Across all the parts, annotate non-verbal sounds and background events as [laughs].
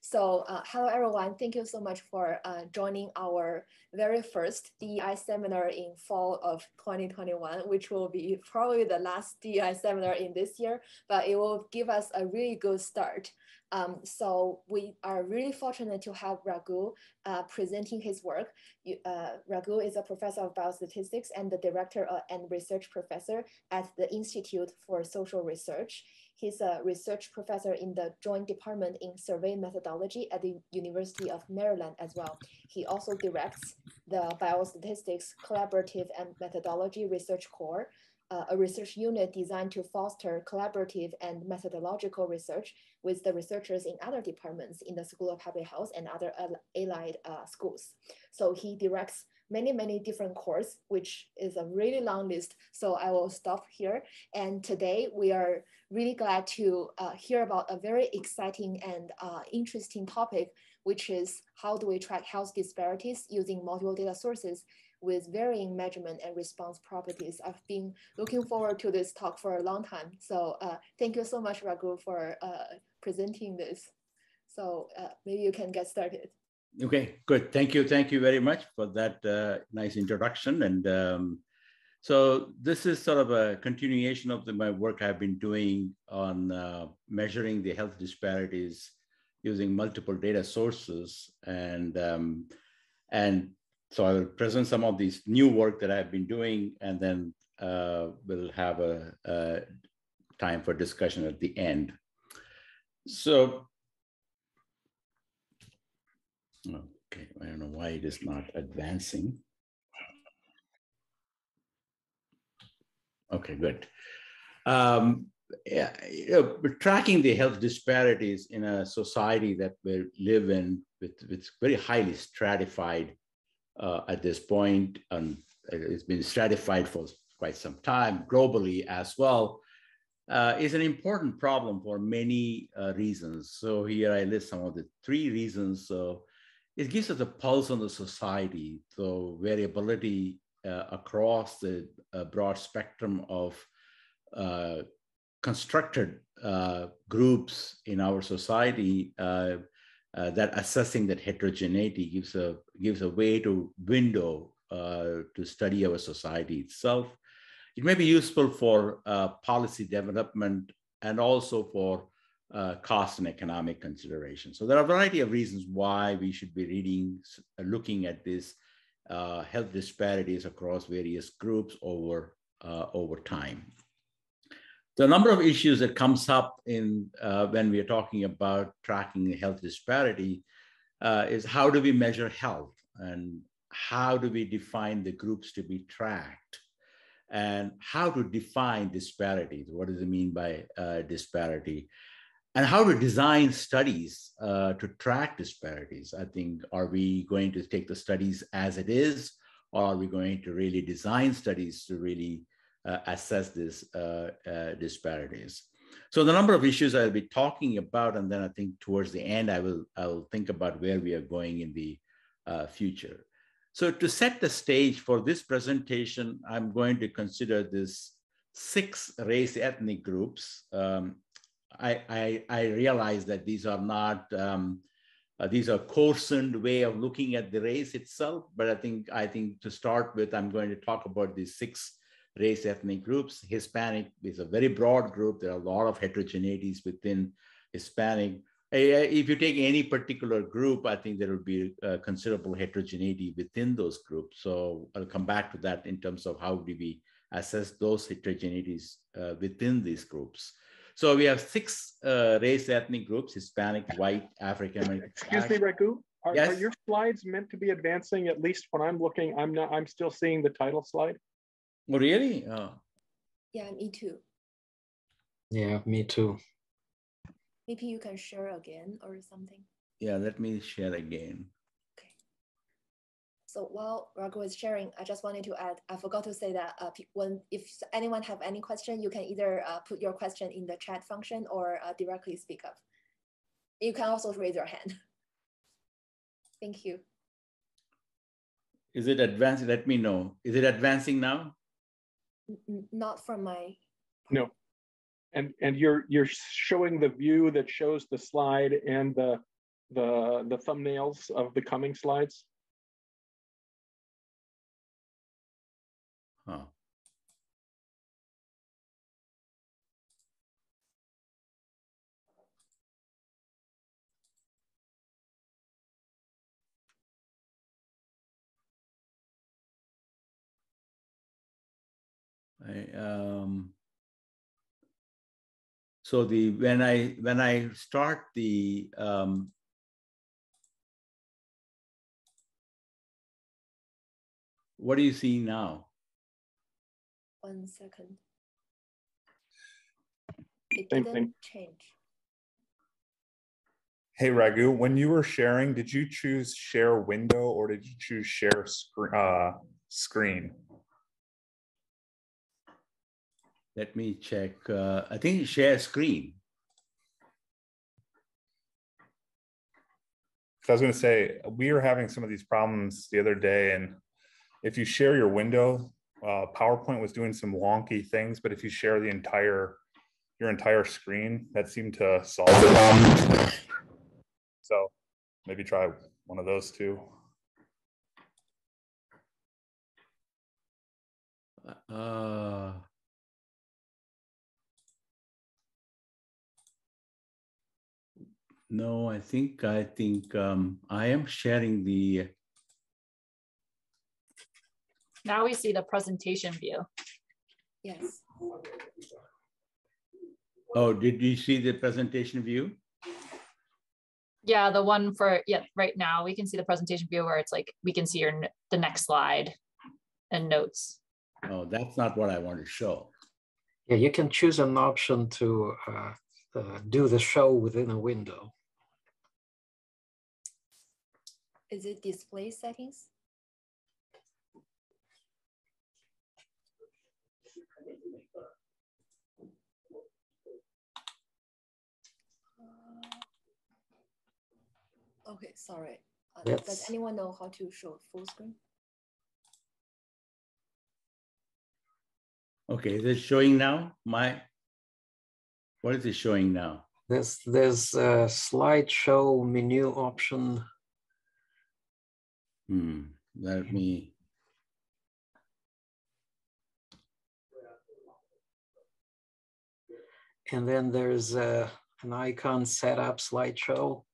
So uh, hello everyone, thank you so much for uh, joining our very first DEI seminar in fall of 2021, which will be probably the last DEI seminar in this year, but it will give us a really good start. Um, so we are really fortunate to have Raghu uh, presenting his work. Uh, Raghu is a professor of biostatistics and the director uh, and research professor at the Institute for Social Research. He's a research professor in the Joint Department in Survey Methodology at the University of Maryland as well. He also directs the Biostatistics Collaborative and Methodology Research Core, uh, a research unit designed to foster collaborative and methodological research with the researchers in other departments in the School of Public Health and other allied uh, schools. So he directs many, many different courses, which is a really long list. So I will stop here. And today we are really glad to uh, hear about a very exciting and uh, interesting topic, which is how do we track health disparities using multiple data sources with varying measurement and response properties. I've been looking forward to this talk for a long time. So uh, thank you so much, Raghu, for uh, presenting this. So uh, maybe you can get started. Okay, good. Thank you. Thank you very much for that uh, nice introduction. And um, so this is sort of a continuation of the, my work I've been doing on uh, measuring the health disparities using multiple data sources. And, um, and so I will present some of these new work that I've been doing, and then uh, we'll have a, a time for discussion at the end. So Okay, I don't know why it is not advancing. Okay, good. Um, yeah, you know, tracking the health disparities in a society that we live in with, with very highly stratified uh, at this point, and it's been stratified for quite some time globally as well, uh, is an important problem for many uh, reasons. So here I list some of the three reasons. So it gives us a pulse on the society. So variability uh, across the uh, broad spectrum of uh, constructed uh, groups in our society uh, uh, that assessing that heterogeneity gives a gives a way to window to study our society itself. It may be useful for policy development and also for uh, cost and economic considerations. So there are a variety of reasons why we should be reading, uh, looking at this uh, health disparities across various groups over, uh, over time. The number of issues that comes up in uh, when we are talking about tracking health disparity uh, is how do we measure health and how do we define the groups to be tracked and how to define disparities. What does it mean by disparity? And how to design studies uh, to track disparities. I think, are we going to take the studies as it is, or are we going to really design studies to really uh, assess these uh, uh disparities? So the number of issues I'll be talking about, and then I think towards the end, I will I will think about where we are going in the uh, future. So to set the stage for this presentation, I'm going to consider this six race ethnic groups um, I, I, realize that these are not, um, uh, these are coarsened way of looking at the race itself. But I think, I think to start with, I'm going to talk about these six race ethnic groups. Hispanic is a very broad group. There are a lot of heterogeneities within Hispanic. If you take any particular group, I think there will be considerable heterogeneity within those groups. So I'll come back to that in terms of how do we assess those heterogeneities uh, within these groups. So we have six uh, race ethnic groups, Hispanic, white, African American. Excuse me, Raghu. Are, yes? are your slides meant to be advancing? At least when I'm looking, I'm not, I'm still seeing the title slide. Oh, really? Oh. Yeah, me too. Yeah, me too. Maybe you can share again or something. Yeah, let me share again. So while Raghu is sharing, I just wanted to add, I forgot to say that uh, when if anyone have any question, you can either uh, put your question in the chat function or uh, directly speak up. You can also raise your hand. [laughs] Thank you. Is it advancing? Let me know. Is it advancing now? N not from my. No. And and you're you're showing the view that shows the slide and the the the thumbnails of the coming slides? Huh. I, um, so the when I when I start the um, what do you see now? One second. It Same didn't thing. change. Hey Raghu, when you were sharing, did you choose share window or did you choose share screen? Uh, screen? Let me check. Uh, I think share screen. I was going to say we were having some of these problems the other day, and if you share your window, uh, PowerPoint was doing some wonky things, but if you share the entire your entire screen, that seemed to solve the problem. So maybe try one of those two. Uh, no, I think I think um, I am sharing the. Now we see the presentation view. Yes. Oh, did you see the presentation view? Yeah, the one for, yeah, right now we can see the presentation view where it's like, we can see your, the next slide and notes. Oh, that's not what I want to show. Yeah, you can choose an option to uh, uh, do the show within a window. Is it display settings? Okay, sorry. Uh, Does anyone know how to show full screen? Okay, is it showing now? My, what is it showing now? There's there's a slideshow menu option. Hmm, let me, And then there's uh, an icon setup slideshow.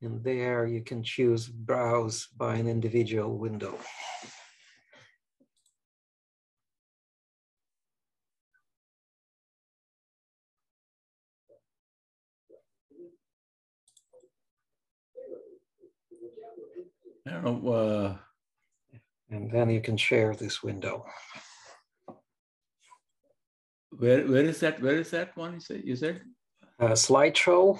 And there you can choose browse by an individual window. I don't know, uh, And then you can share this window. where, where is that, where is that one you said, you said? Uh, slideshow.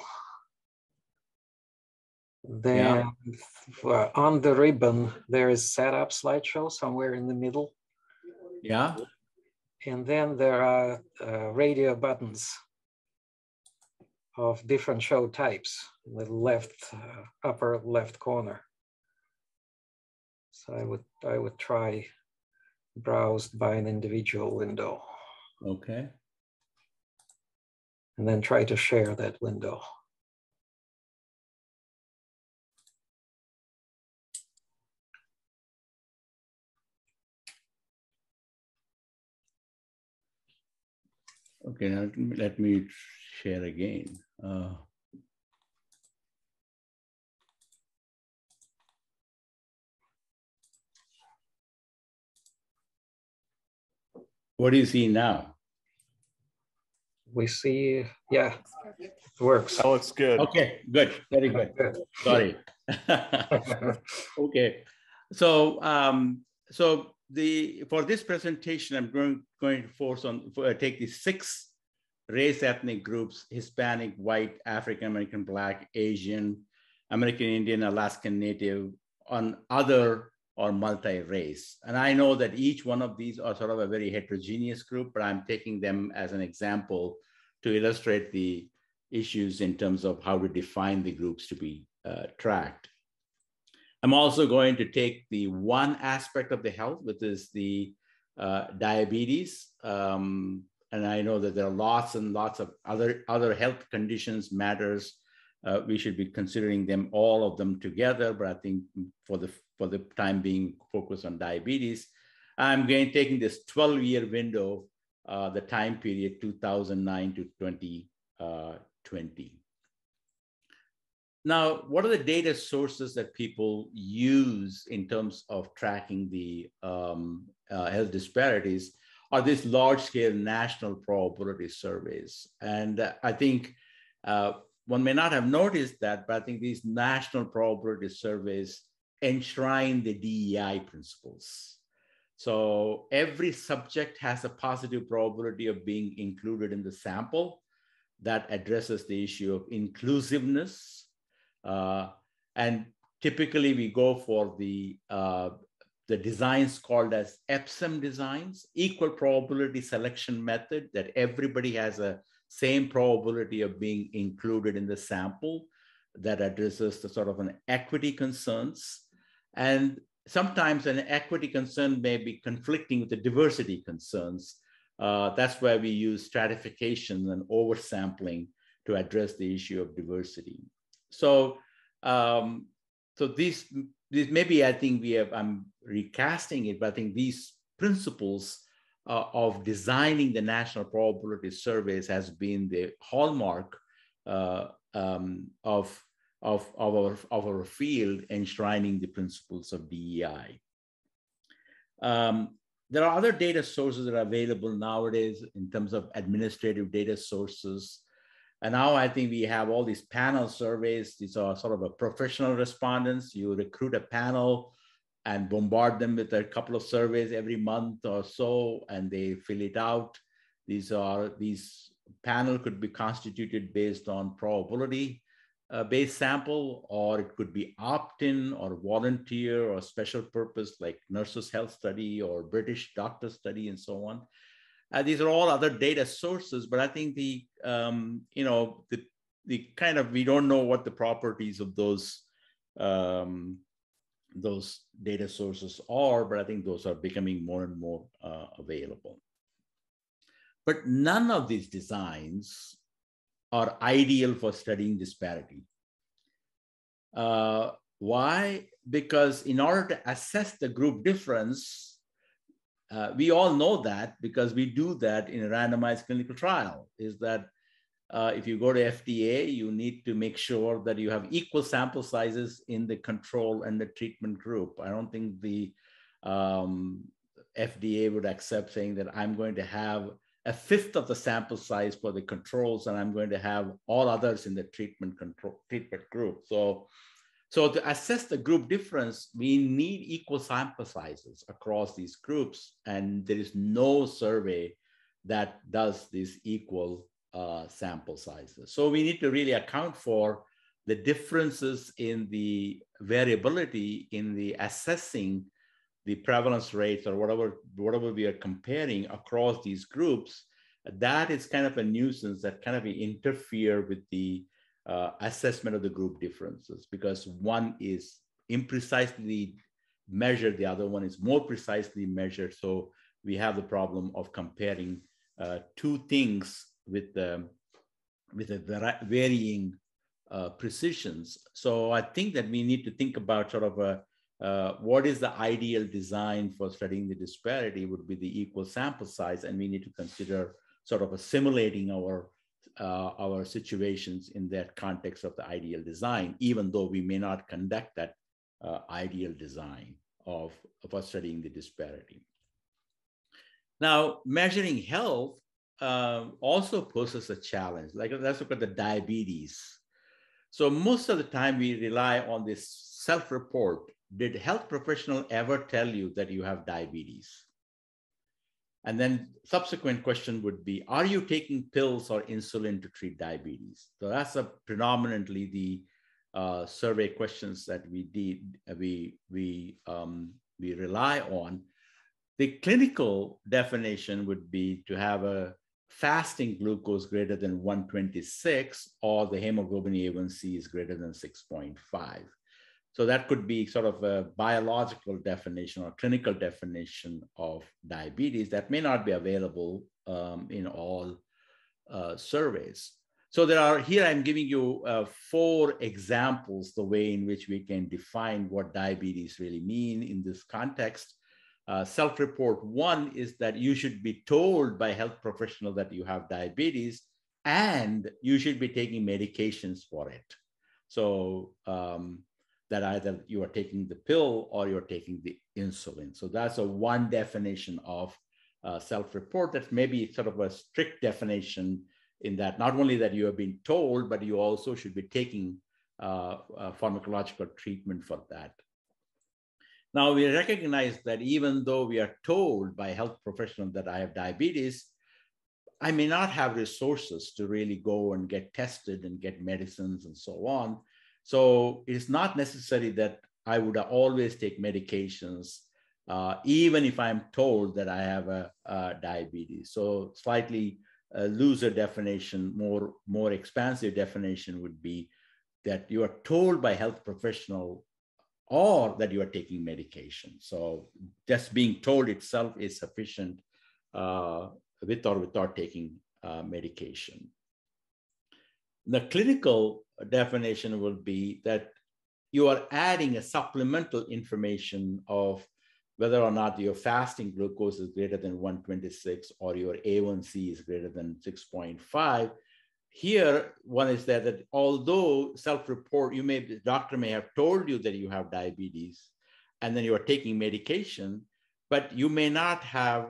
Then uh, on the ribbon, there is setup slideshow somewhere in the middle. Yeah, And then there are uh, radio buttons of different show types in the left uh, upper left corner. So I would I would try browsed by an individual window okay. and then try to share that window. Okay, now let me- share again. Uh, What do you see now? We see, yeah, it works. That looks good. Okay, good, very good. Good. Sorry. [laughs] Okay, so, um, so the, for this presentation, I'm going, going to force on, for- uh, take the six race ethnic groups, Hispanic, white, African-American, Black, Asian, American Indian, Alaskan Native, on other or multi-race. And I know that each one of these are sort of a very heterogeneous group, but I'm taking them as an example to illustrate the issues in terms of how to define the groups to be uh, tracked. I'm also going to take the one aspect of the health, which is the uh, diabetes. Um, and I know that there are lots and lots of other, other health conditions, matters uh, we should be considering them all of them together. But I think for the for the time being, focus on diabetes. I'm going to taking this 12 year window, uh, the time period 2009 to 2020. Now, what are the data sources that people use in terms of tracking the um, uh, health disparities? Are these large scale national probability surveys? And uh, I think uh, one may not have noticed that, but I think these national probability surveys enshrine the DEI principles. So every subject has a positive probability of being included in the sample that addresses the issue of inclusiveness. Uh, and typically we go for the, uh, the designs called as EPSEM designs, equal probability selection method that everybody has a same probability of being included in the sample that addresses the sort of an equity concerns. And sometimes an equity concern may be conflicting with the diversity concerns. Uh, that's where we use stratification and oversampling to address the issue of diversity. So, um, so these, maybe I think we have, I'm recasting it, but I think these principles uh, of designing the national probability surveys has been the hallmark uh, um, of, of, of, our, of our field enshrining the principles of DEI. Um, there are other data sources that are available nowadays in terms of administrative data sources. And now I think we have all these panel surveys. These are sort of a professional respondents. You recruit a panel and bombard them with a couple of surveys every month or so, and they fill it out. These are these panel could be constituted based on probability uh, based sample, or it could be opt-in or volunteer or special purpose like nurses health study or British doctor study and so on. Uh, these are all other data sources, but I think the, um, you know, the, the kind of, we don't know what the properties of those um, those data sources are, but I think those are becoming more and more uh, available. But none of these designs are ideal for studying disparity. Uh, why? Because in order to assess the group difference, uh, we all know that because we do that in a randomized clinical trial, is that uh, if you go to FDA, you need to make sure that you have equal sample sizes in the control and the treatment group. I don't think the um, FDA would accept saying that I'm going to have a fifth of the sample size for the controls and I'm going to have all others in the treatment control treatment group. So, so to assess the group difference, we need equal sample sizes across these groups. And there is no survey that does this equal uh, sample sizes. So we need to really account for the differences in the variability in the assessing the prevalence rates or whatever, whatever we are comparing across these groups. That is kind of a nuisance that kind of interfere with the uh, assessment of the group differences because one is imprecisely measured, the other one is more precisely measured. So we have the problem of comparing uh, two things with the with a varying uh, precisions. So I think that we need to think about sort of a uh, what is the ideal design for studying the disparity would be the equal sample size, and we need to consider sort of assimilating our uh, our situations in that context of the ideal design, even though we may not conduct that uh, ideal design of, of studying the disparity. Now, measuring health um, also poses a challenge. Like let's look at the diabetes. So most of the time we rely on this self-report. Did health professional ever tell you that you have diabetes? And then subsequent question would be, are you taking pills or insulin to treat diabetes? So that's a predominantly the uh, survey questions that we did, we, we, um, we rely on. The clinical definition would be to have a fasting glucose greater than 126 or the hemoglobin A1C is greater than 6.5. So that could be sort of a biological definition or clinical definition of diabetes that may not be available um, in all uh, surveys. so there are, here I'm giving you uh, four examples, the way in which we can define what diabetes really mean in this context. Uh, self-report one is that you should be told by health professional that you have diabetes and you should be taking medications for it. So um, that either you are taking the pill or you're taking the insulin. So that's a one definition of uh, self-report. That's maybe sort of a strict definition in that not only that you have been told, but you also should be taking uh, uh, pharmacological treatment for that. Now we recognize that even though we are told by health professionals that I have diabetes, I may not have resources to really go and get tested and get medicines and so on. So it's not necessary that I would always take medications, uh, even if I'm told that I have a, a diabetes. So slightly a looser definition, more, more expansive definition would be that you are told by health professional or that you are taking medication. So just being told itself is sufficient uh, with or without taking uh, medication. The clinical definition will be that you are adding a supplemental information of whether or not your fasting glucose is greater than 126 or your A1C is greater than 6.5. Here, one is that, that although self-report, you may, the doctor may have told you that you have diabetes and then you are taking medication, but you may not have,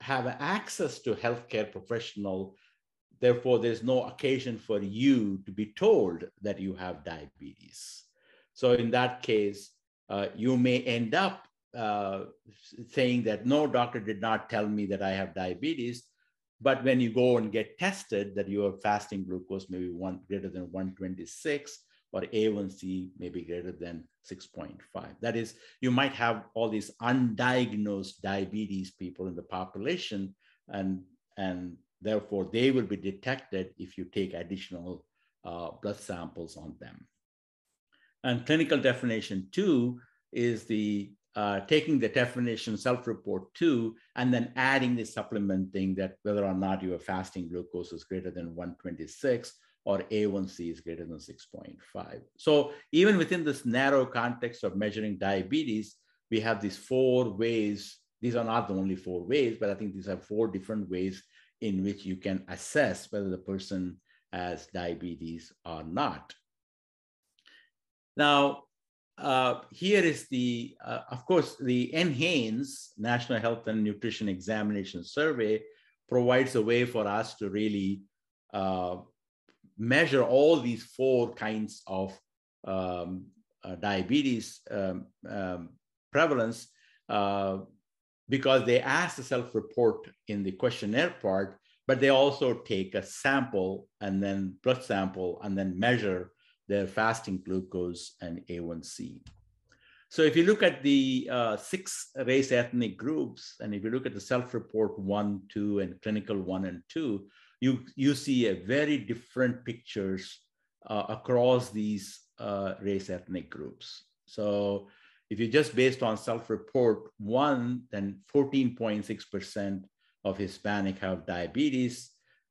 have access to healthcare professional. Therefore, there's no occasion for you to be told that you have diabetes. So in that case, uh, you may end up uh, saying that no doctor did not tell me that I have diabetes. But when you go and get tested, that your fasting glucose may be one greater than 126 or A1C may be greater than 6.5. That is, you might have all these undiagnosed diabetes people in the population, and, and therefore they will be detected if you take additional uh, blood samples on them. And clinical definition two is the uh, taking the definition self-report two, and then adding the supplementing that whether or not your fasting glucose is greater than 126 or A1C is greater than 6.5. So even within this narrow context of measuring diabetes, we have these four ways. These are not the only four ways, but I think these are four different ways in which you can assess whether the person has diabetes or not. Now, uh, here is the, uh, of course, the NHANES, National Health and Nutrition Examination Survey, provides a way for us to really uh, measure all these four kinds of um, uh, diabetes um, um, prevalence uh, because they ask the self-report in the questionnaire part, but they also take a sample and then blood sample and then measure their fasting glucose and A1C. So if you look at the uh, six race ethnic groups, and if you look at the self-report one, two, and clinical one and two, you, you see a very different pictures uh, across these uh, race ethnic groups. So if you just based on self-report one, then 14.6% of Hispanic have diabetes,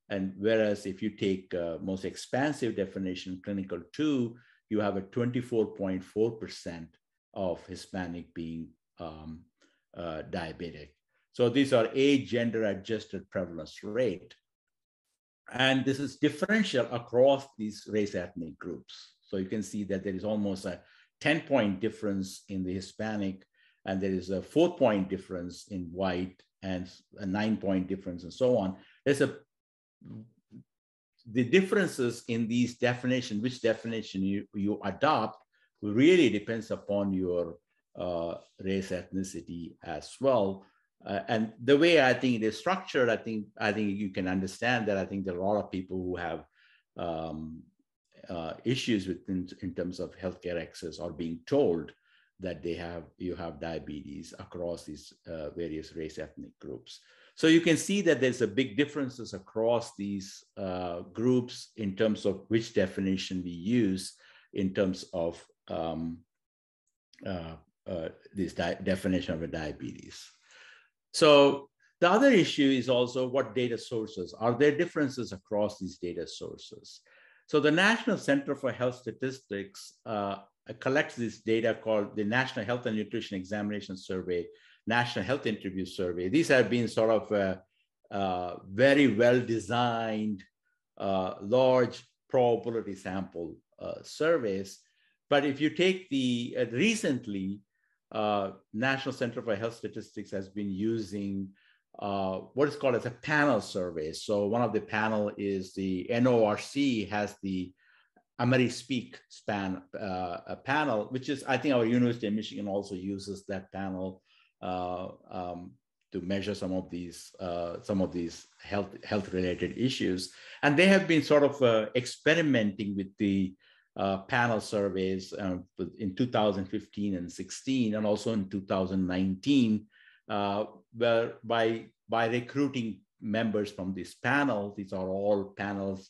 and whereas if you take uh, most expansive definition, clinical two, you have a 24.4% of Hispanic being um, uh, diabetic. So these are age gender adjusted prevalence rate. And this is differential across these race ethnic groups. So you can see that there is almost a 10 point difference in the Hispanic, and there is a four point difference in white and a nine point difference and so on. There's a the differences in these definition, which definition you, you adopt, really depends upon your uh, race ethnicity as well. Uh, and the way I think it is structured, I think I think you can understand that. I think there are a lot of people who have um, uh, issues with in, in, terms of healthcare access or being told that they have you have diabetes across these uh, various race ethnic groups. So you can see that there's a big differences across these uh, groups in terms of which definition we use in terms of um, uh, uh, this definition of a diabetes. So The other issue is also what data sources. Are there differences across these data sources? So the National Center for Health Statistics uh, collects this data called the National Health and Nutrition Examination Survey, National Health Interview Survey. These have been sort of uh, uh, very well designed, uh, large probability sample uh, surveys. But if you take the uh, recently, National Center for Health Statistics has been using uh, what is called as a panel survey. So one of the panel is the NORC has the AmeriSpeak span uh, panel, which is I think our University of Michigan also uses that panel uh, um, to measure some of these uh, some of these health health related issues, and they have been sort of uh, experimenting with the panel surveys um, in 2015 and 16, and also in 2019 uh, where by, by recruiting members from this panel, these are all panels,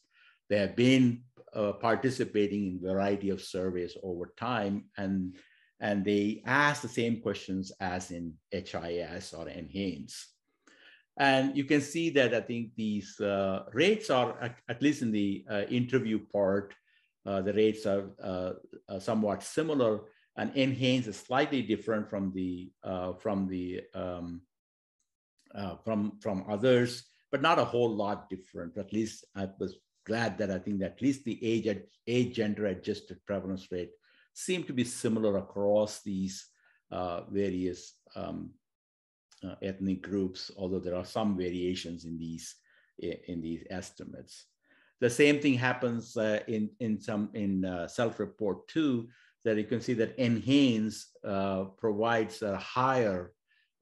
they have been uh, participating in variety of surveys over time, and, and they ask the same questions as in HIS or NHANES. And you can see that I think these uh, rates are, at, at, least in the uh, interview part, uh, the rates are uh, somewhat similar and NHANES is slightly different from the uh, from the um, uh, from from others, but not a whole lot different. At least I was glad that I think that at least the age age gender adjusted prevalence rate seemed to be similar across these uh, various um, uh, ethnic groups, although there are some variations in these in these estimates. The same thing happens uh, in in some in uh, self-report too that you can see that NHANES uh, provides a higher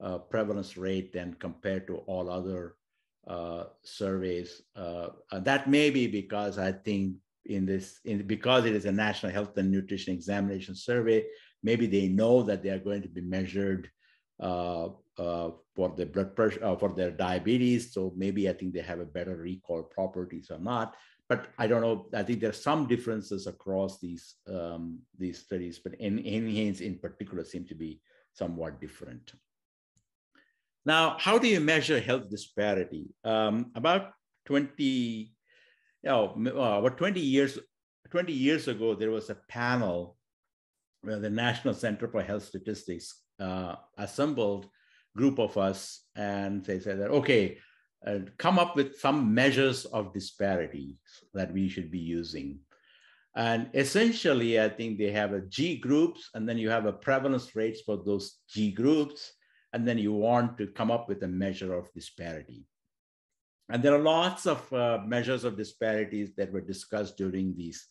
uh, prevalence rate than compared to all other uh, surveys. Uh, that may be because I think in this, in, because it is a national health and nutrition examination survey, maybe they know that they are going to be measured uh, uh, for their blood pressure, for their diabetes. So maybe I think they have a better recall properties or not but I don't know. I think there are some differences across these um, these studies, but in NHANES in particular seem to be somewhat different. Now, how do you measure health disparity? Um, about 20, you know, uh, about 20 years, 20 years ago, there was a panel where the National Center for Health Statistics uh, assembled group of us and they said that, okay, and come up with some measures of disparity that we should be using. And essentially, I think they have a G groups, and then you have a prevalence rates for those G groups, and then you want to come up with a measure of disparity. And there are lots of uh, measures of disparities that were discussed during these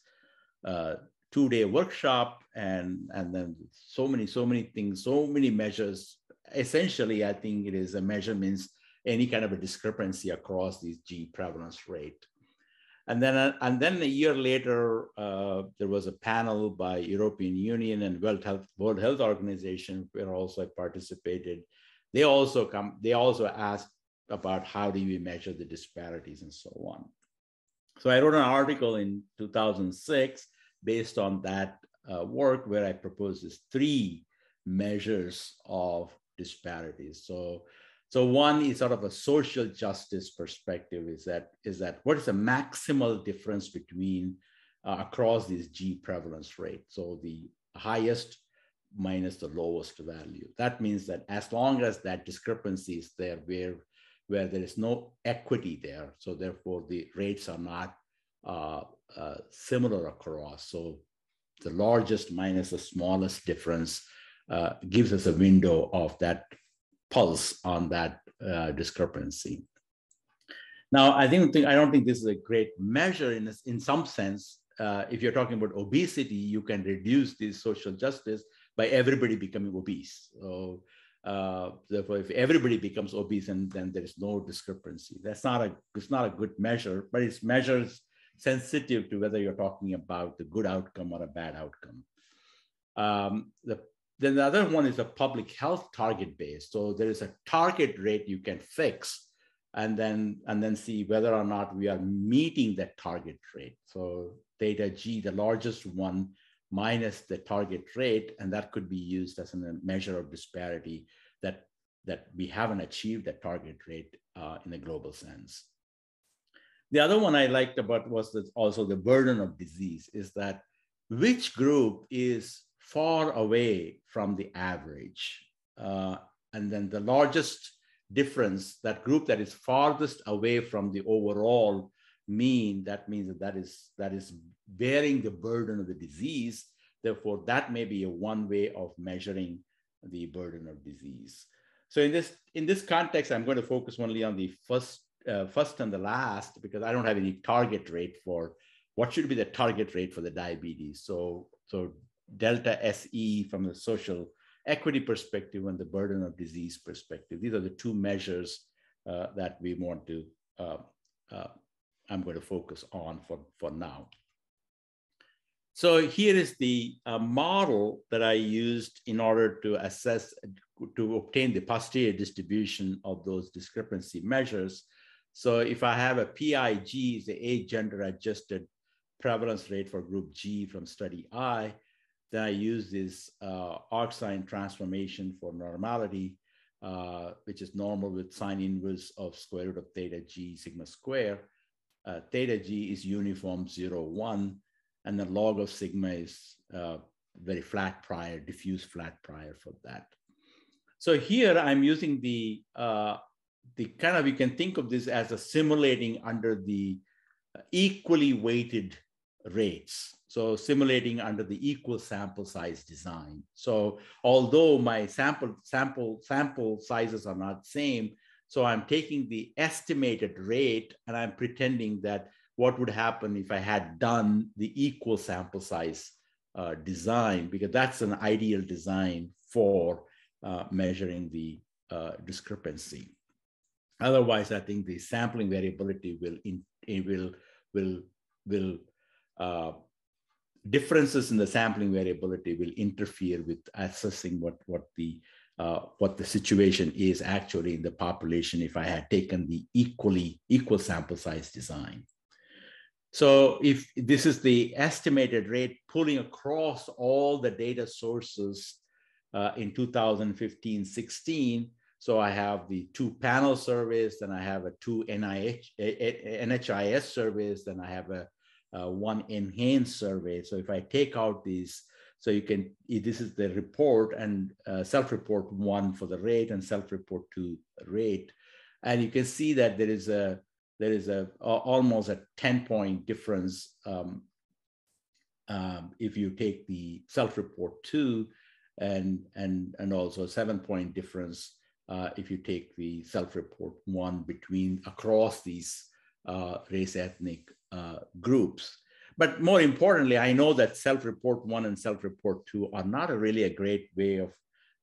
uh, two-day workshop, and and then so many, so many things, so many measures. Essentially, I think it is a measurements any kind of a discrepancy across these G prevalence rate. And then, uh, and then a year later, uh, there was a panel by European Union and World Health, World Health Organization, where also I participated. They also come, they also asked about how do we measure the disparities and so on. So I wrote an article in 2006 based on that uh, work where I proposed these three measures of disparities. So so one is sort of a social justice perspective is that, is that what is the maximal difference between uh, across these G prevalence rate? So the highest minus the lowest value. That means that as long as that discrepancy is there where, where there is no equity there, so therefore the rates are not uh, uh, similar across. So the largest minus the smallest difference uh, gives us a window of that pulse on that uh, discrepancy. Now, I think I don't think this is a great measure in, in some sense. Uh, if you're talking about obesity, you can reduce this social justice by everybody becoming obese. So, uh, therefore, if everybody becomes obese, and then there is no discrepancy. That's not a it's not a good measure, but it's measures sensitive to whether you're talking about the good outcome or a bad outcome. Um, the then the other one is a public health target base. So there is a target rate you can fix and then, and then see whether or not we are meeting that target rate. So theta G, the largest one, minus the target rate, and that could be used as a measure of disparity that that we haven't achieved that target rate uh, in a global sense. The other one I liked about was that also the burden of disease is that which group is far away from the average. Uh, and then the largest difference, that group that is farthest away from the overall mean, that means that that is, that is bearing the burden of the disease. Therefore, that may be a one way of measuring the burden of disease. So in this, in this context, I'm going to focus only on the first, uh, first and the last because I don't have any target rate for what should be the target rate for the diabetes. So, so delta SE from the social equity perspective and the burden of disease perspective. These are the two measures uh, that we want to, uh, uh, I'm going to focus on for, for now. So here is the uh, model that I used in order to assess, to obtain the posterior distribution of those discrepancy measures. So if I have a PIG, the age gender adjusted prevalence rate for group G from study I, then I use this uh, arc sine transformation for normality, uh, which is normal with sine inverse of square root of theta g sigma square. Uh, theta g is uniform 0, 1, and the log of sigma is uh, very flat prior, diffuse flat prior for that. So here I'm using the, uh, the kind of, you can think of this as a simulating under the equally weighted rates. So simulating under the equal sample size design. So although my sample, sample, sample sizes are not same, so I'm taking the estimated rate and I'm pretending that what would happen if I had done the equal sample size uh, design, because that's an ideal design for uh, measuring the uh, discrepancy. Otherwise, I think the sampling variability will, in, will, will, will uh, differences in the sampling variability will interfere with assessing what, what the uh, what the situation is actually in the population if I had taken the equally equal sample size design. So if this is the estimated rate pulling across all the data sources uh, in 2015, 16, so I have the two panel surveys, then I have a two NIH, NHIS surveys, then I have a uh, one NHANES survey. So if I take out these, so you can, this is the report and uh, self-report one for the rate and self-report two rate. And you can see that there is a, there is a, a almost a 10 point difference um, um, if you take the self-report two and, and, and also a seven point difference uh, if you take the self-report one between across these uh, race ethnic uh, groups. But more importantly, I know that self-report one and self-report two are not a really a great way of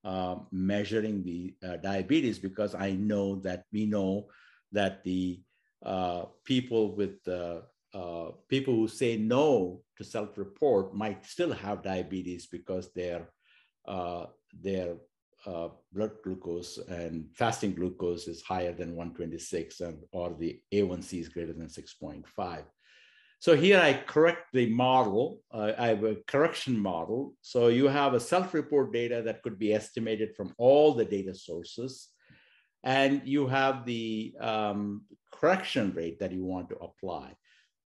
uh, measuring the uh, diabetes because I know that we know that the uh, people with uh, uh, people who say no to self-report might still have diabetes because their their uh, blood glucose and fasting glucose is higher than 126 and or the A1C is greater than 6.5. So here I correct the model. Uh, I have a correction model. So you have a self-report data that could be estimated from all the data sources. And you have the um, correction rate that you want to apply.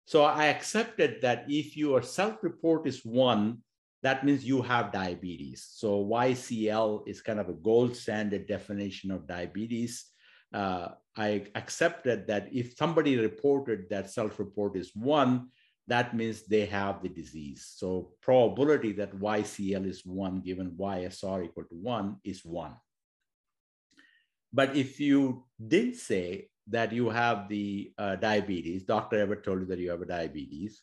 So I accepted that if your self-report is one, that means you have diabetes. So YCL is kind of a gold standard definition of diabetes. Uh, I accepted that if somebody reported that self-report is one, that means they have the disease. So probability that YCL is one given YSR equal to one is one. But if you did say that you have the uh, diabetes, doctor ever told you that you have a diabetes,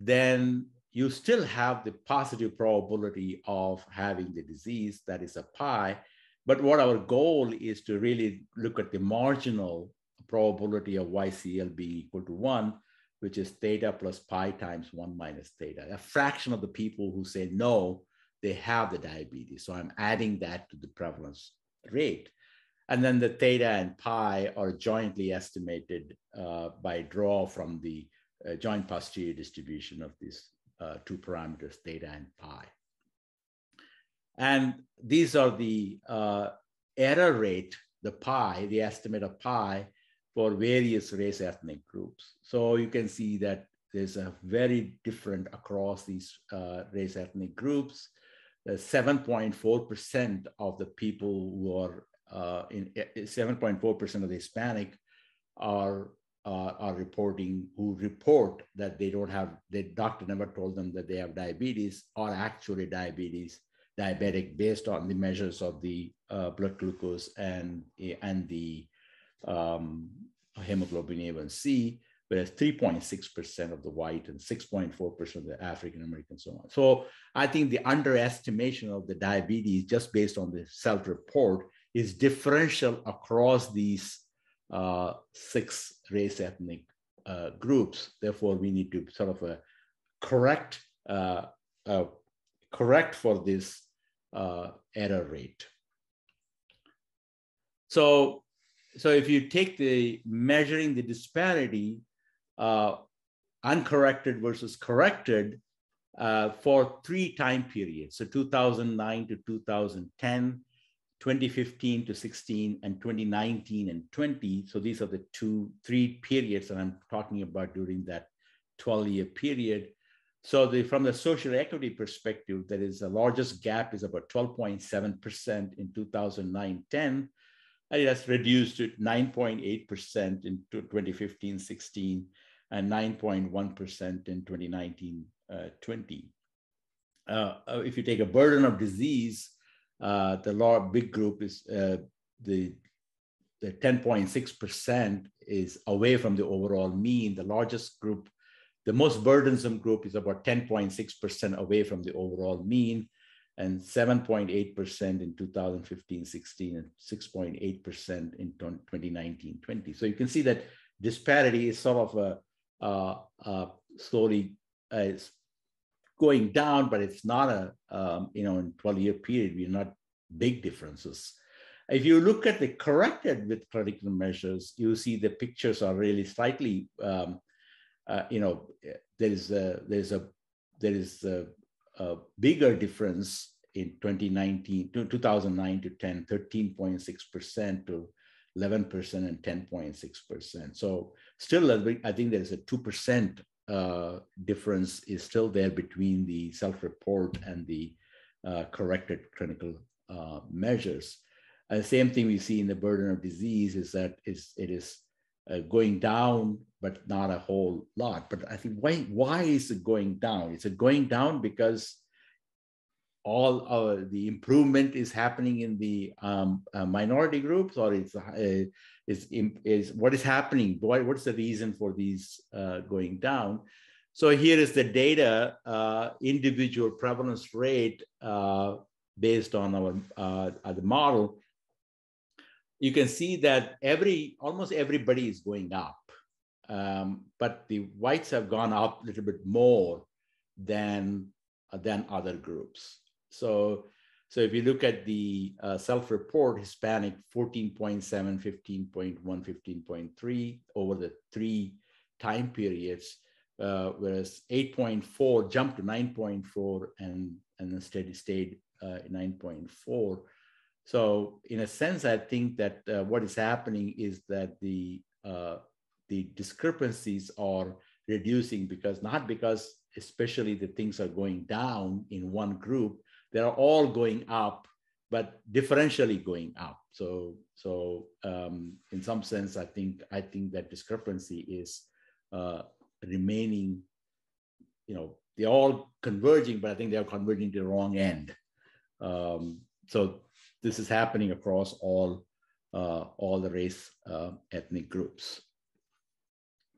then you still have the positive probability of having the disease that is a pi. But what our goal is to really look at the marginal probability of YCL being equal to one, which is theta plus pi times one minus theta. A fraction of the people who say no, they have the diabetes. So I'm adding that to the prevalence rate. And then the theta and pi are jointly estimated uh, by draw from the uh, joint posterior distribution of these uh, two parameters, theta and pi. And these are the uh, error rate, the pi, the estimate of pi for various race ethnic groups. So you can see that there's a very different across these uh, race ethnic groups. 7.4% of the people who are uh, in 7.4% of the Hispanic are uh, are reporting who report that they don't have the doctor never told them that they have diabetes or actually diabetes diabetic based on the measures of the uh, blood glucose and and the um, hemoglobin A1C, whereas 3.6% of the white and 6.4% of the African American so on. So I think the underestimation of the diabetes just based on the self-report is differential across these uh, six race ethnic uh, groups. Therefore, we need to sort of uh, correct uh, uh, correct for this uh, error rate. So, so if you take the measuring the disparity uncorrected versus corrected for three time periods, so 2009 to 2010, 2015 to 16 and 2019 and 20. So these are the two, three periods that I'm talking about during that 12 year period. So the, from the social equity perspective, that is the largest gap is about 12.7% in 2009-10, and it has reduced to 9.8% in 2015-16 and 9.1% in 2019-20. Uh, uh, if you take a burden of disease, uh, the large big group is uh, the the 10.6% is away from the overall mean. The largest group, the most burdensome group is about 10.6% away from the overall mean and 7.8% in 2015-16 and 6.8% in 2019-20. So you can see that disparity is sort of a, uh, uh, slowly uh, going down, but it's not a, um, you know, in 12 year period, we're not big differences. If you look at the corrected with critical measures, you see the pictures are really slightly, um, uh, you know, there is a, there's a, there is a, a bigger difference in 2019, 2009 to 10, 13.6% to 11% and 10.6%. So still, I think there's a 2% uh, difference is still there between the self-report and the uh, corrected clinical uh, measures. And the same thing we see in the burden of disease is that it's, it is uh, going down, but not a whole lot. But I think why, why is it going down? Is it going down because all uh, the improvement is happening in the um, uh, minority groups or it's, uh, is, is what is happening? What, what's the reason for these uh, going down? So here is the data, uh, individual prevalence rate uh, based on our the model. You can see that every almost everybody is going up, um, but the whites have gone up a little bit more than than other groups. So so if you look at the uh, self-report, Hispanic 14.7, 15.1, 15.3 over the three time periods, uh, whereas 8.4 jumped to 9.4 and, and then steady state uh, 9.4. So in a sense, I think that uh, what is happening is that the, uh, the discrepancies are reducing because not because especially the things are going down in one group, they're all going up, but differentially going up. So, so um, in some sense, I think I think that discrepancy is uh, remaining. You know, they're all converging, but I think they're converging to the wrong end. Um, so this is happening across all uh, all the race uh, ethnic groups.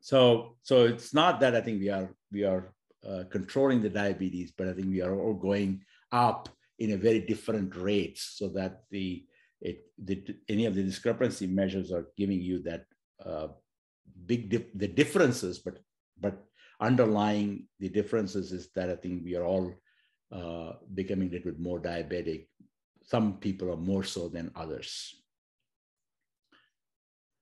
So, so it's not that I think we are we are uh, controlling the diabetes, but I think we are all going up in a very different rates so that the, it, the any of the discrepancy measures are giving you that uh, big dif the differences, but but underlying the differences is that I think we are all uh, becoming a little bit more diabetic. Some people are more so than others.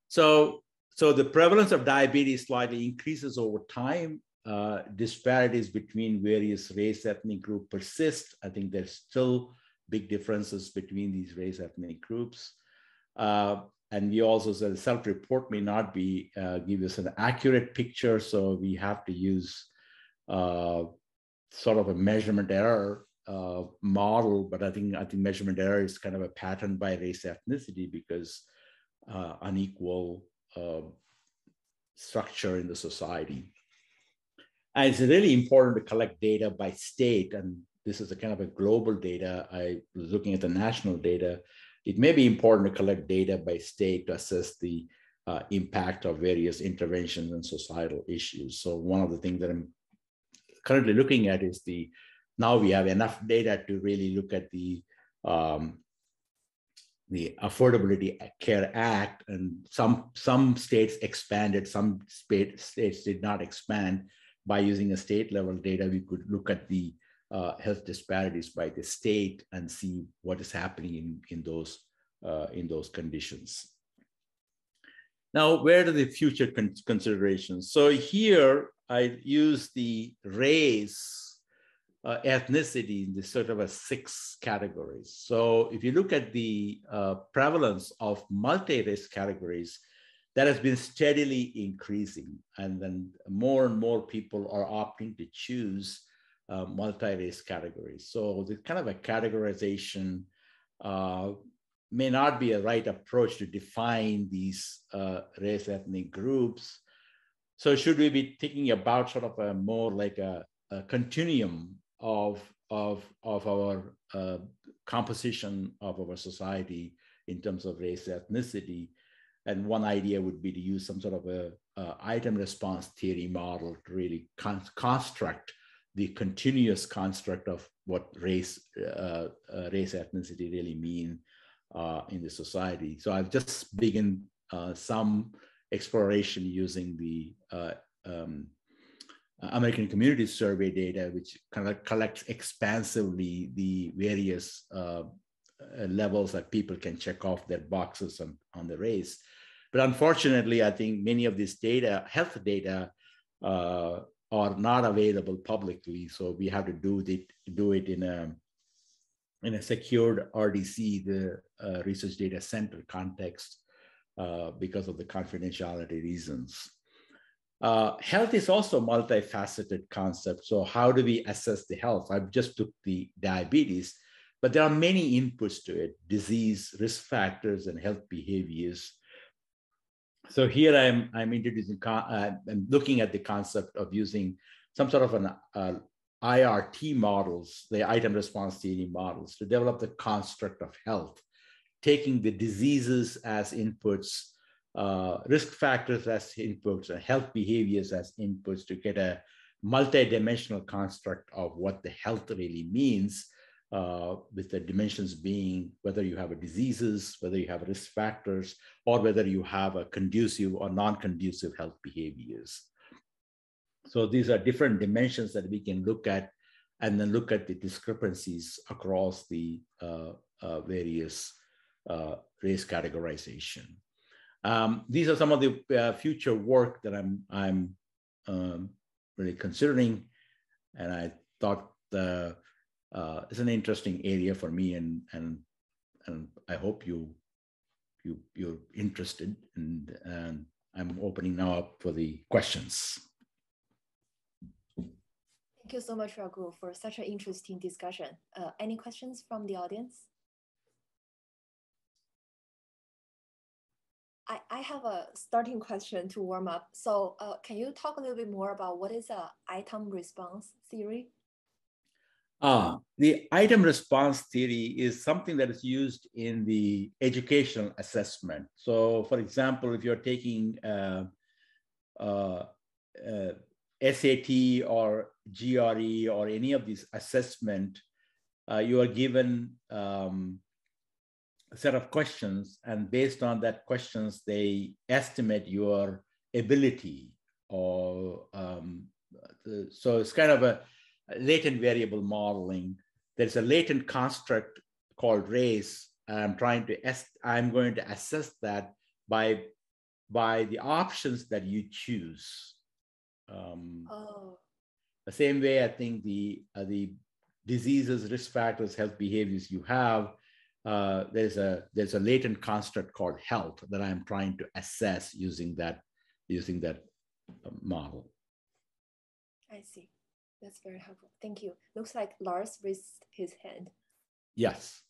So, so the prevalence of diabetes slightly increases over time uh, disparities between various race ethnic group persist. I think there's still big differences between these race ethnic groups. Uh, and we also said self-report may not be uh, give us an accurate picture, so we have to use uh, sort of a measurement error uh, model. But I think I think measurement error is kind of a pattern by race ethnicity because uh, unequal uh, structure in the society. And it's really important to collect data by state, and this is a kind of a global data. I was looking at the national data. It may be important to collect data by state to assess the uh, impact of various interventions and societal issues. So one of the things that I'm currently looking at is the, now we have enough data to really look at the um, the Affordability Care Act, and some some states expanded, some state, states did not expand. By using a state level data, we could look at the uh, health disparities by the state and see what is happening in, in, those, uh, in those conditions. Now, where are the future con considerations? So here I use the race, uh, ethnicity in this sort of a six categories. So if you look at the uh, prevalence of multi-race categories, that has been steadily increasing. And then more and more people are opting to choose uh, multi-race categories. So the kind of a categorization uh, may not be a right approach to define these uh, race ethnic groups. So should we be thinking about sort of a more like a, a continuum of, of, of our uh, composition of our society in terms of race ethnicity? And one idea would be to use some sort of a, a item response theory model to really con construct the continuous construct of what race, uh, uh, race ethnicity really mean uh, in the society. So I've just begun uh, some exploration using the uh, um, American Community Survey data, which kind of collects expansively the various uh, levels that people can check off their boxes on, on the race. But unfortunately, I think many of this data, health data, uh, are not available publicly. So we have to do it, do it in a, in a secured RDC, the uh, Research Data Center context, uh, because of the confidentiality reasons. Uh, health is also a multifaceted concept. So how do we assess the health? I've just took the diabetes, but there are many inputs to it, disease, risk factors, and health behaviors so here I'm, I'm introducing, uh, I'm looking at the concept of using some sort of an uh, IRT models, the item response theory models to develop the construct of health, taking the diseases as inputs, uh, risk factors as inputs, and health behaviors as inputs to get a multi-dimensional construct of what the health really means uh, with the dimensions being whether you have a diseases, whether you have risk factors, or whether you have a conducive or non-conducive health behaviors. So these are different dimensions that we can look at and then look at the discrepancies across the uh, uh, various uh, race categorization. Um, these are some of the uh, future work that I'm, I'm um, really considering. And I thought the uh, it's an interesting area for me, and and and I hope you you you're interested, and and I'm opening now up for the questions. Thank you so much, Raghu, for such an interesting discussion. Uh, any questions from the audience? I, I have a starting question to warm up. So uh, can you talk a little bit more about what is a item response theory? Uh, the item response theory is something that is used in the educational assessment. So for example, if you're taking uh, uh, uh SAT or GRE or any of these assessment, uh, you are given um, set of questions and based on that questions, they estimate your ability or um, so it's kind of a latent variable modeling. There's a latent construct called race. I'm trying to, I'm going to assess that by, by the options that you choose. Um, oh. The same way I think the, uh, the diseases, risk factors, health behaviors you have, uh, there's a there's a latent construct called health that I'm trying to assess using that using that uh, model. I see. That's very helpful. Thank you. Looks like Lars raised his hand. Yes.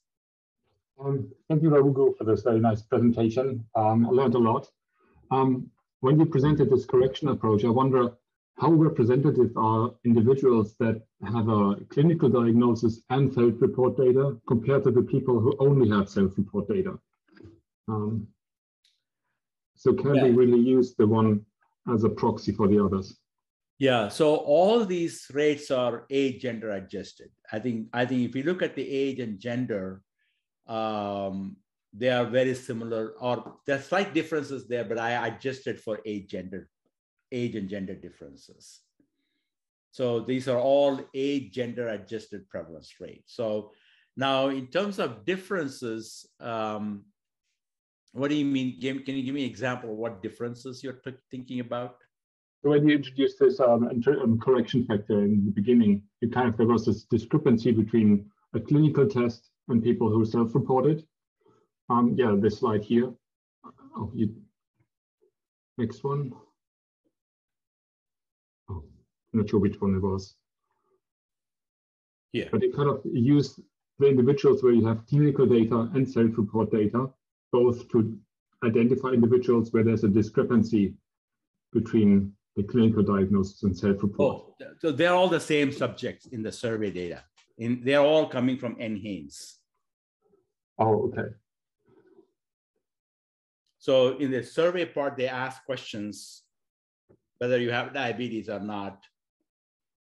Um, thank you, Raghu, for this very nice presentation. Um, I learned a lot. Um, when you presented this correction approach, I wonder how representative are individuals that have a clinical diagnosis and self-report data compared to the people who only have self-report data? Um, so can yeah. we really use the one as a proxy for the others? Yeah, so all these rates are age gender adjusted. I think I think if you look at the age and gender, um, they are very similar, or there's slight differences there, but I adjusted for age gender age and gender differences. So these are all age gender adjusted prevalence rates. So now in terms of differences, um, what do you mean? Can you give me an example of what differences you're thinking about? When you introduced this um, um, correction factor in the beginning, it kind of there was this discrepancy between a clinical test and people who self-reported. Um, yeah, this slide here. Oh, you, next one. I'm not sure which one it was. Yeah. But it kind of use the individuals where you have clinical data and self-report data, both to identify individuals where there's a discrepancy between the clinical diagnosis and self-report. Oh, so they're all the same subjects in the survey data. In, they're all coming from NHANES. Oh, okay. So in the survey part, they ask questions whether you have diabetes or not,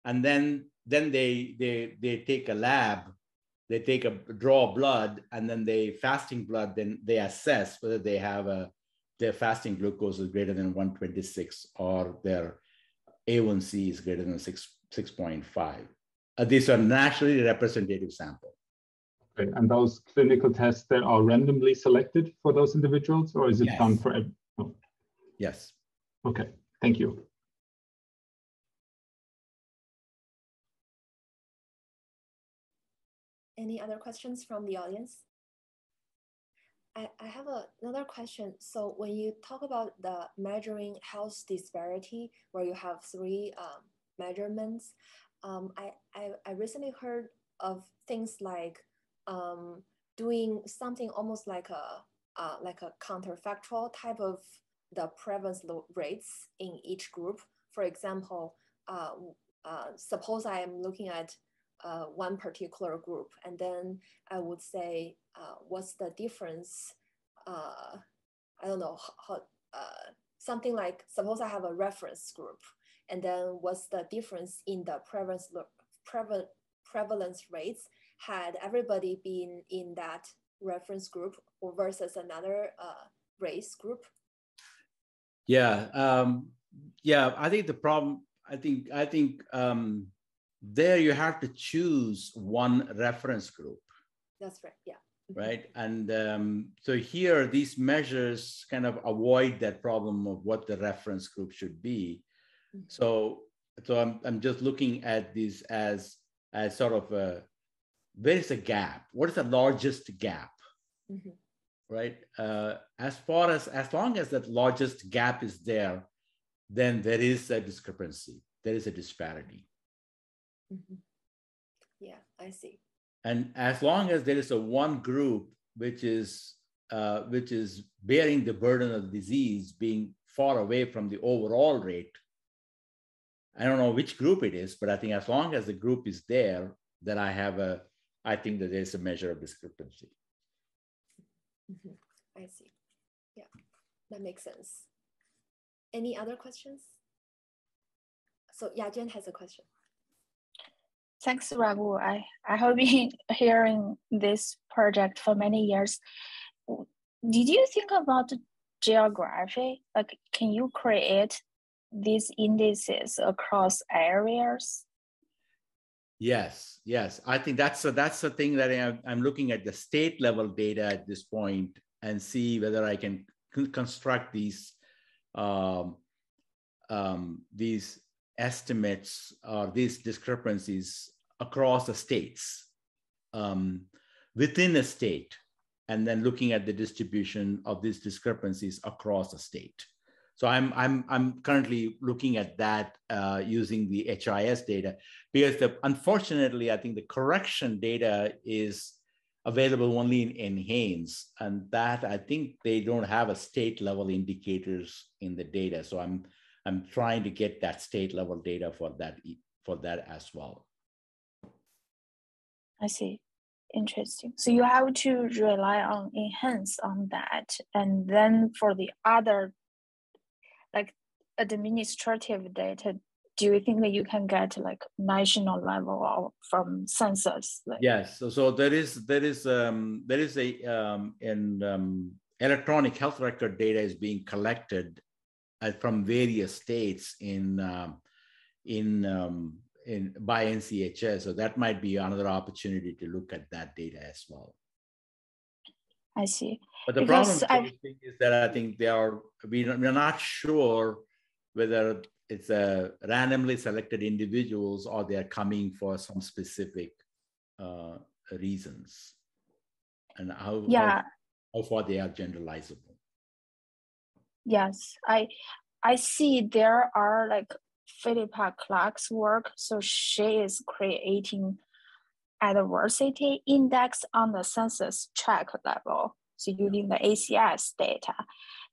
and then then they they they take a lab they take a draw blood and then they fasting blood then they assess whether they have a their fasting glucose is greater than 126 or their a1c is greater than 6 6.5 uh, these are nationally representative sample okay. and those clinical tests that are randomly selected for those individuals or is it yes. done for every yes okay thank you Any other questions from the audience? I, I have a, another question. So when you talk about the measuring health disparity, where you have three um, measurements, um, I, I, I, recently heard of things like um, doing something almost like a uh, like a counterfactual type of the prevalence rates in each group. For example, uh, uh, suppose I am looking at uh, one particular group. And then I would say, uh, what's the difference? Uh, I don't know, how, uh, something like, suppose I have a reference group, and then what's the difference in the prevalence, prevalence, prevalence rates had everybody been in that reference group or versus another uh, race group? Yeah, um, yeah. I think the problem. I think I think um, there you have to choose one reference group. That's right, yeah. Mm-hmm. Right. And um, so here, these measures kind of avoid that problem of what the reference group should be. Mm-hmm. So, so I'm, I'm just looking at these as, as sort of a, where is the gap? What is the largest gap? Mm-hmm. Right. Uh, as far as, as long as that largest gap is there, then there is a discrepancy, there is a disparity. Mm-hmm. Yeah, I see. And as long as there is a one group which is uh, which is bearing the burden of disease, being far away from the overall rate, I don't know which group it is, but I think as long as the group is there, then I have a, I think that there's a measure of discrepancy. Mm-hmm. I see. Yeah, that makes sense. Any other questions? So Yajen has a question. Thanks, Raghu. I, I have been [laughs] hearing this project for many years. Did you think about geography? Like, can you create these indices across areas? Yes, yes. I think that's a, that's the thing that I'm, I'm looking at the state level data at this point and see whether I can construct these um, um, these estimates or these discrepancies across the states um, within a state and then looking at the distribution of these discrepancies across the state. So I'm, I'm, I'm currently looking at that uh, using the HIS data because the, unfortunately, I think the correction data is available only in, in NHANES and that I think they don't have a state level indicators in the data. So I'm, I'm trying to get that state level data for that, for that as well. I see. Interesting. So you have to rely on NHANES on that. And then for the other like administrative data, do you think that you can get like national level or from census? Yes. So, so there is there is um, there is a um, in um, electronic health record data is being collected from various states in um, in um, in by NCHS. So that might be another opportunity to look at that data as well. I see. But the because problem is that I think they are we we're not sure whether it's a randomly selected individuals or they are coming for some specific uh, reasons and how, yeah. how, how far they are generalizable. Yes, I I see there are like Philippa Clarke's work. So she is creating adversity index on the census tract level. So using the ACS data.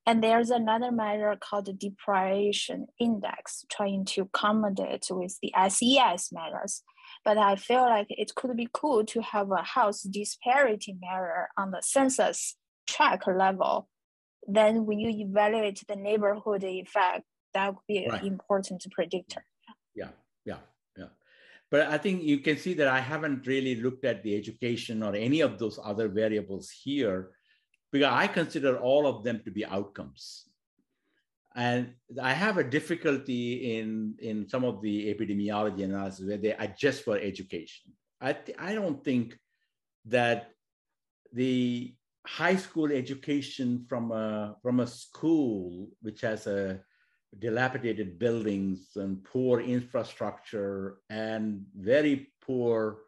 And there's another measure called the deprivation index, trying to accommodate with the SES measures. But I feel like it could be cool to have a house disparity measure on the census tract level. Then when you evaluate the neighborhood effect, that would be right. an important predictor. Yeah, yeah, yeah. But I think you can see that I haven't really looked at the education or any of those other variables here because I consider all of them to be outcomes. And I have a difficulty in, in some of the epidemiology analysis where they adjust for education. I, I don't think that the high school education from a, from a school which has a dilapidated buildings and poor infrastructure and very poor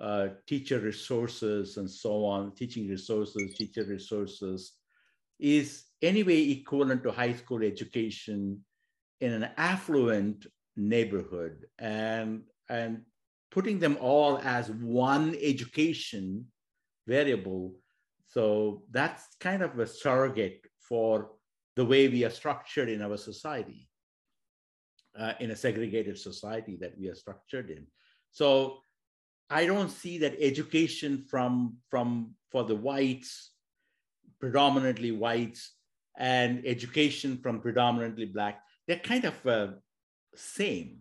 uh, teacher resources and so on, teaching resources, teacher resources, is anyway equivalent to high school education in an affluent neighborhood and, and putting them all as one education variable. So that's kind of a surrogate for the way we are structured in our society, uh, in a segregated society that we are structured in. So I don't see that education from, from for the whites, predominantly whites, and education from predominantly black, they're kind of uh, same.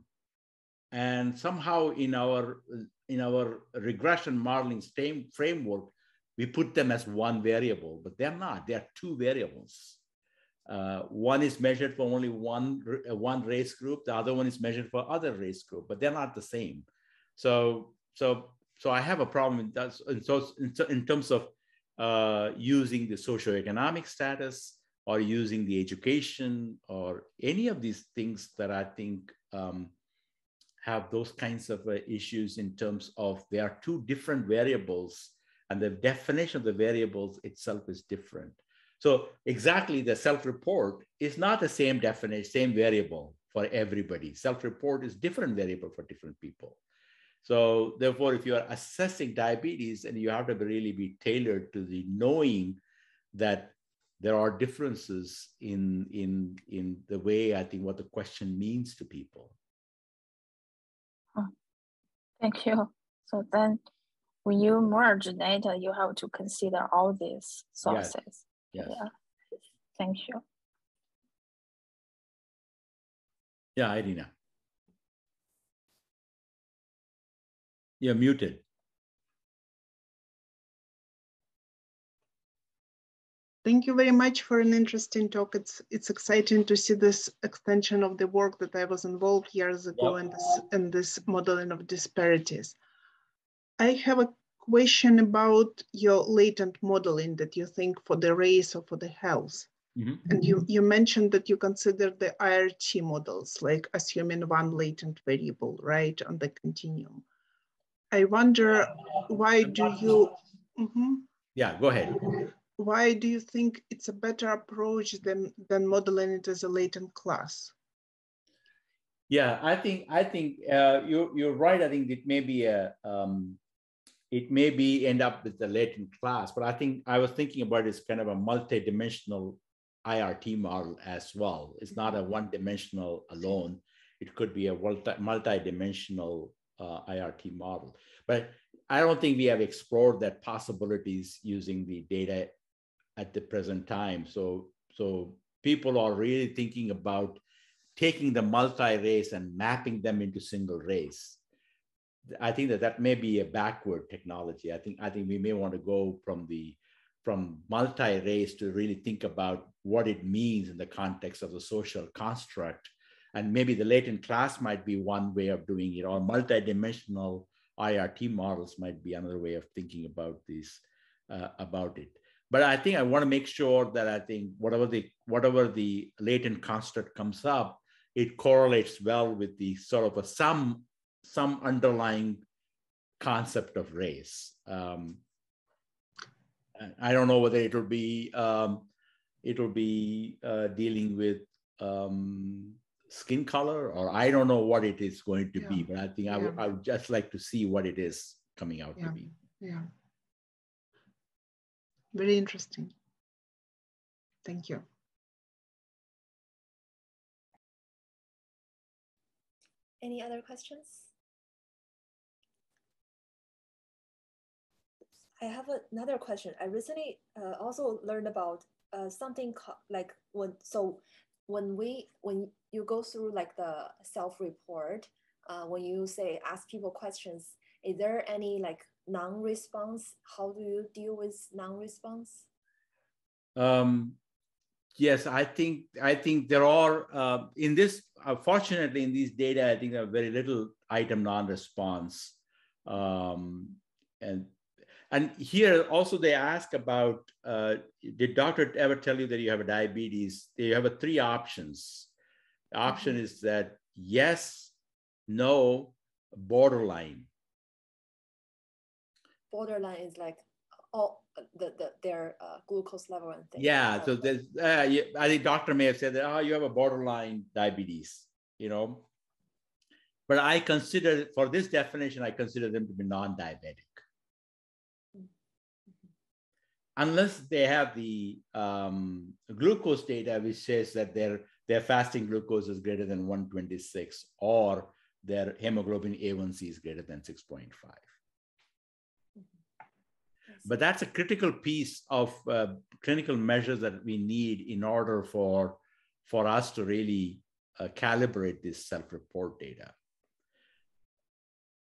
And somehow in our in our regression modeling framework, we put them as one variable, but they're not. They're two variables. Uh, one is measured for only one, uh, one race group, the other one is measured for other race group, but they're not the same. So, so, so I have a problem in, so, in terms of uh, using the socioeconomic status or using the education or any of these things that I think um, have those kinds of uh, issues in terms of there are two different variables and the definition of the variables itself is different. So exactly the self-report is not the same definition, same variable for everybody. Self-report is different variable for different people. So therefore, if you are assessing diabetes and you have to really be tailored to the knowing that there are differences in, in, in the way I think what the question means to people. Oh, thank you. So then when you merge data, you have to consider all these sources. Yes. Yes. Yeah. Thank you. Yeah, Irina. You're muted. Thank you very much for an interesting talk. It's it's exciting to see this extension of the work that I was involved years ago yep. in this in this modeling of disparities. I have a question about your latent modeling that you think for the race or for the health. Mm-hmm. And you, you mentioned that you consider the IRT models, like assuming one latent variable, right, on the continuum. I wonder why do you, mm-hmm, Yeah, go ahead. Why do you think it's a better approach than, than modeling it as a latent class? Yeah, I think I think uh, you're you're right. I think it may be a um, it may be end up with the latent class, but I think I was thinking about it as kind of a multi-dimensional IRT model as well. It's not a one-dimensional alone. It could be a multi, dimensional uh, IRT model. But I don't think we have explored that possibilities using the data at the present time. So, so people are really thinking about taking the multi-race and mapping them into single race. I think that that may be a backward technology. I think I think we may want to go from the from multi-race to really think about what it means in the context of the social construct. And maybe the latent class might be one way of doing it, or multi-dimensional IRT models might be another way of thinking about this, uh, about it. But I think I want to make sure that I think whatever the whatever the latent construct comes up, it correlates well with the sort of a some some underlying concept of race. Um, I don't know whether it will be um, it will be uh, dealing with um, skin color, or I don't know what it is going to yeah. be. But I think I, yeah. I would just like to see what it is coming out yeah. to be. Yeah. Very interesting. Thank you. Any other questions? I have another question. I recently uh, also learned about uh, something like when so when we when you go through like the self-report, uh, when you say ask people questions, is there any like non-response? How do you deal with non-response? Um, yes, I think I think there are uh, in this. Uh, fortunately, in these data, I think there are very little item non-response, um, and and here also they ask about, uh, did doctor ever tell you that you have a diabetes? You have a three options. The option mm-hmm. is that yes, no, borderline. Borderline is like all the, the their uh, glucose level and things. Yeah, so there's, uh, yeah, I think doctor may have said that, oh, you have a borderline diabetes, you know. But I consider, for this definition, I consider them to be non-diabetic unless they have the um, glucose data, which says that their, their fasting glucose is greater than 126 or their hemoglobin A1C is greater than 6.5. But that's a critical piece of uh, clinical measures that we need in order for, for us to really uh, calibrate this self-report data.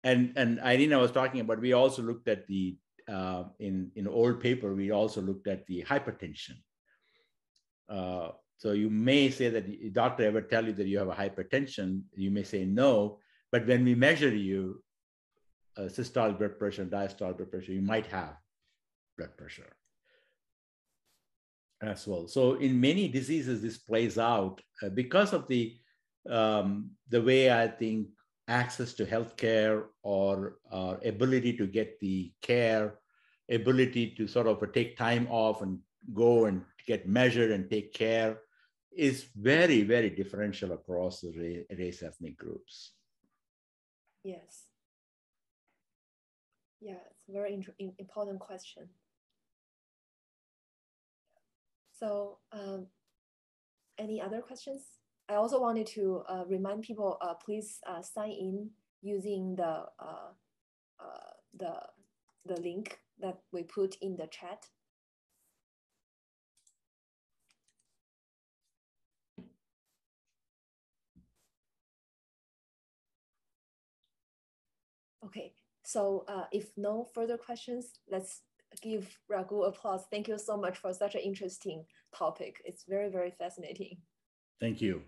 And, and Irina was talking about, we also looked at the uh, in in old paper, we also looked at the hypertension. Uh, so you may say that doctor ever tell you that you have a hypertension. You may say no, but when we measure you, uh, systolic blood pressure, diastolic blood pressure, you might have blood pressure as well. So in many diseases, this plays out uh, because of the um, the way I think access to healthcare or uh, ability to get the care, ability to sort of take time off and go and get measured and take care is very, very differential across the race ethnic groups. Yes. Yeah, it's a very important question. So um, any other questions? I also wanted to uh, remind people, uh, please uh, sign in using the uh, uh, the the link that we put in the chat. Okay, so uh, if no further questions, let's give Raghu applause. Thank you so much for such an interesting topic. It's very, very fascinating. Thank you.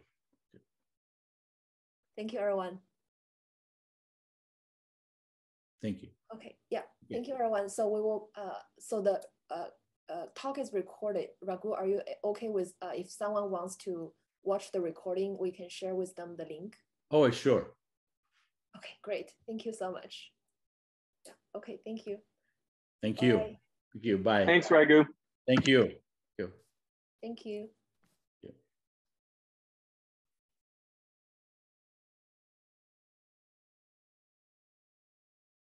Thank you, everyone. Thank you. Okay, yeah, thank you, everyone. So we will, uh, so the uh, uh, talk is recorded. Raghu, are you okay with uh, if someone wants to watch the recording, we can share with them the link? Oh, sure. Okay, great. Thank you so much. Yeah, okay, thank you. Thank you. Thank you. Bye. Thanks, Raghu. Thank you. Thank you.